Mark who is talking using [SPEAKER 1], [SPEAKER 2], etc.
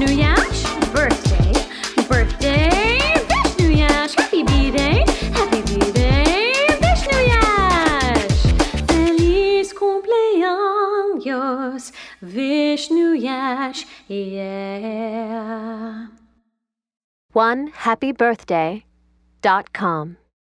[SPEAKER 1] Vishnu Yash, birthday, birthday, Vishnu happy birthday! happy B-Day, Feliz cumpleaños, Vishnu yeah.
[SPEAKER 2] One happy birthday dot com.